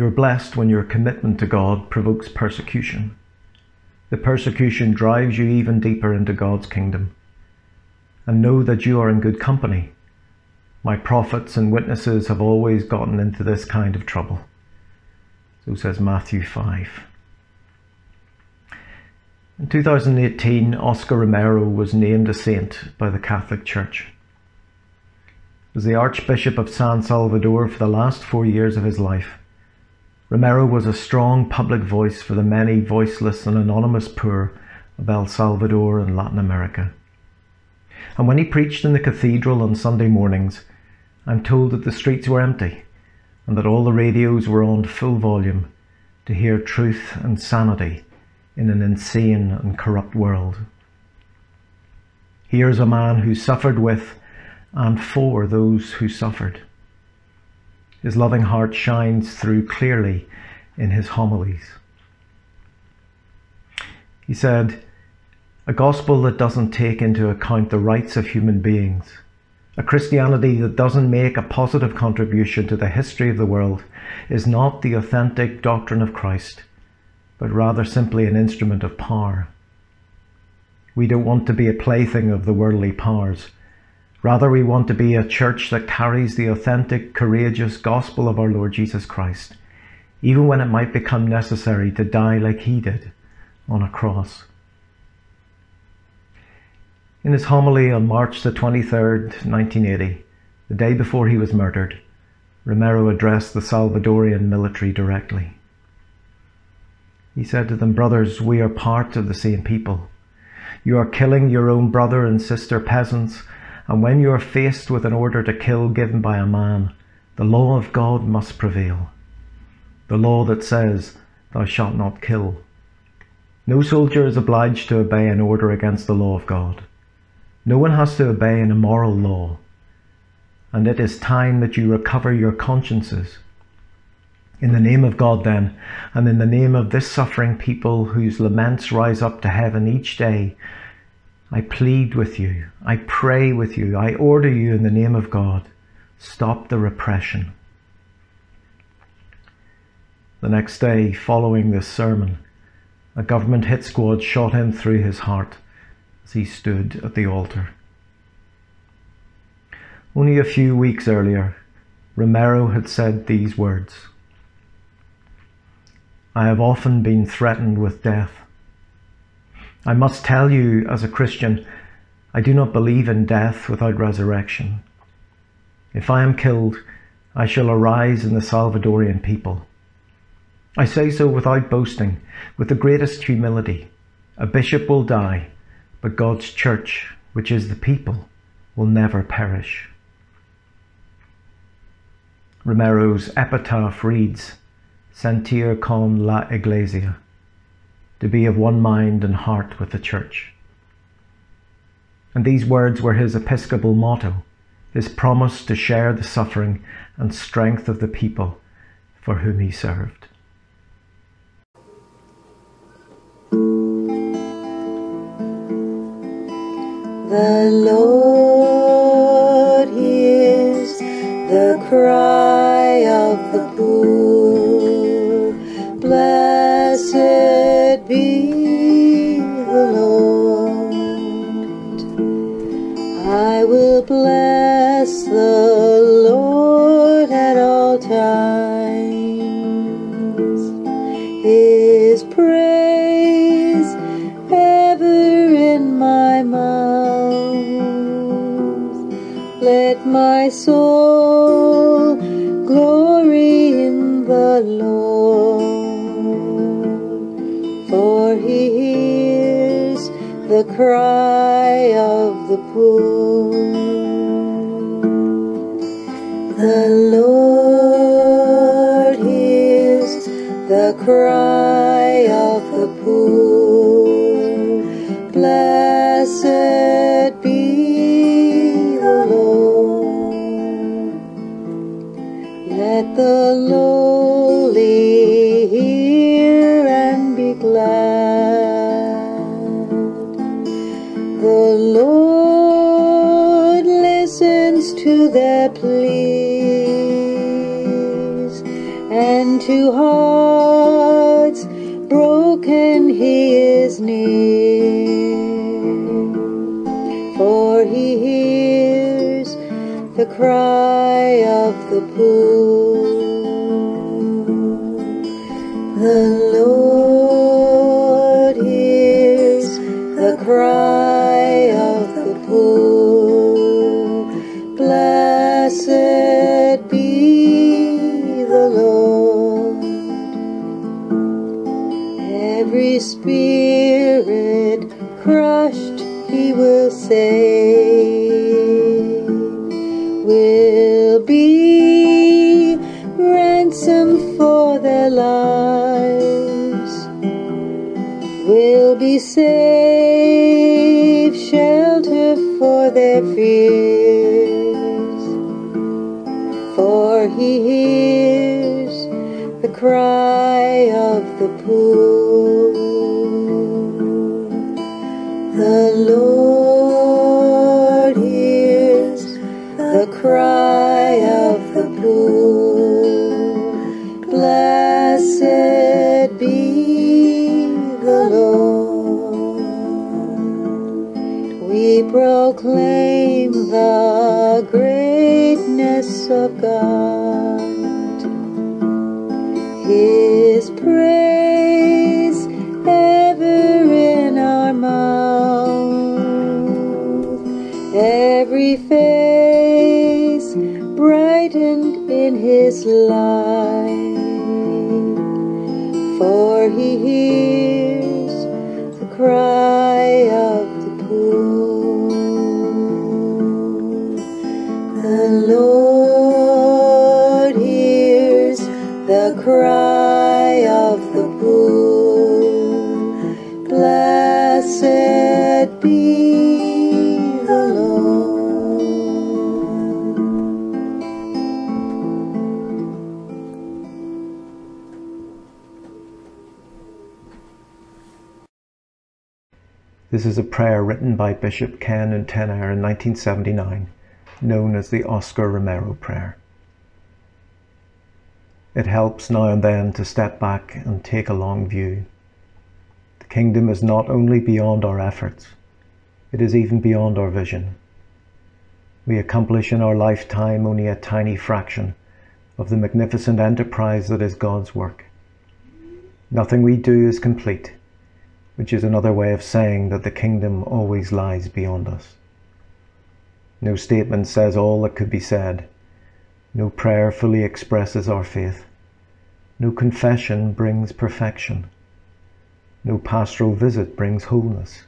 You're blessed when your commitment to God provokes persecution. The persecution drives you even deeper into God's kingdom. And know that you are in good company. My prophets and witnesses have always gotten into this kind of trouble. So says Matthew 5. In 2018, Oscar Romero was named a saint by the Catholic Church. As the Archbishop of San Salvador for the last four years of his life, Romero was a strong public voice for the many voiceless and anonymous poor of El Salvador and Latin America. And when he preached in the cathedral on Sunday mornings, I'm told that the streets were empty and that all the radios were on full volume to hear truth and sanity in an insane and corrupt world. Here's a man who suffered with and for those who suffered. His loving heart shines through clearly in his homilies. He said, A gospel that doesn't take into account the rights of human beings, a Christianity that doesn't make a positive contribution to the history of the world, is not the authentic doctrine of Christ, but rather simply an instrument of power. We don't want to be a plaything of the worldly powers Rather, we want to be a church that carries the authentic, courageous gospel of our Lord Jesus Christ, even when it might become necessary to die like he did on a cross. In his homily on March the 23rd, 1980, the day before he was murdered, Romero addressed the Salvadorian military directly. He said to them, Brothers, we are part of the same people. You are killing your own brother and sister peasants and when you are faced with an order to kill given by a man, the law of God must prevail. The law that says, Thou shalt not kill. No soldier is obliged to obey an order against the law of God. No one has to obey an immoral law. And it is time that you recover your consciences. In the name of God, then, and in the name of this suffering people whose laments rise up to heaven each day, I plead with you. I pray with you. I order you in the name of God. Stop the repression. The next day, following this sermon, a government hit squad shot him through his heart as he stood at the altar. Only a few weeks earlier, Romero had said these words I have often been threatened with death. I must tell you, as a Christian, I do not believe in death without resurrection. If I am killed, I shall arise in the Salvadorian people. I say so without boasting, with the greatest humility. A bishop will die, but God's church, which is the people, will never perish. Romero's epitaph reads, Sentir con la Iglesia to be of one mind and heart with the church. And these words were his episcopal motto, his promise to share the suffering and strength of the people for whom he served. The Lord hears the cry of the poor. He hears the cry of the poor. The Lord hears the cry their pleas and to hearts broken he is near, for he hears the cry of the poor. The Lord hears the cry be safe shelter for their fears, for he hears the cry We proclaim the greatness of God. His praise ever in our mouth. Every face brightened in His light. For He This is a prayer written by Bishop Ken Untener in 1979, known as the Oscar Romero Prayer. It helps now and then to step back and take a long view. The kingdom is not only beyond our efforts, it is even beyond our vision. We accomplish in our lifetime only a tiny fraction of the magnificent enterprise that is God's work. Nothing we do is complete, which is another way of saying that the kingdom always lies beyond us. No statement says all that could be said. No prayer fully expresses our faith. No confession brings perfection. No pastoral visit brings wholeness.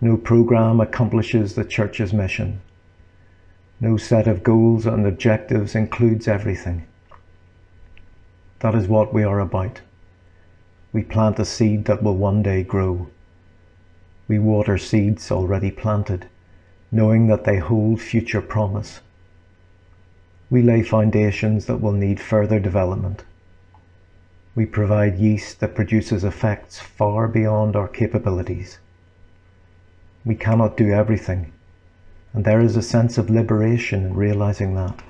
No program accomplishes the church's mission. No set of goals and objectives includes everything. That is what we are about. We plant a seed that will one day grow. We water seeds already planted, knowing that they hold future promise. We lay foundations that will need further development. We provide yeast that produces effects far beyond our capabilities. We cannot do everything, and there is a sense of liberation in realizing that.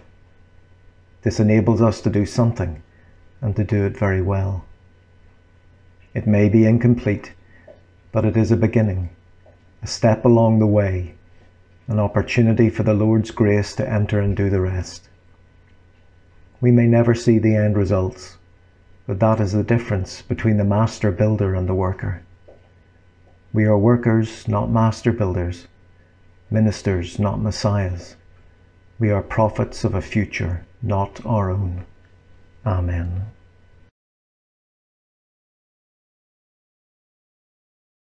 This enables us to do something and to do it very well. It may be incomplete, but it is a beginning, a step along the way, an opportunity for the Lord's grace to enter and do the rest. We may never see the end results, but that is the difference between the master builder and the worker. We are workers, not master builders, ministers, not messiahs. We are prophets of a future, not our own. Amen.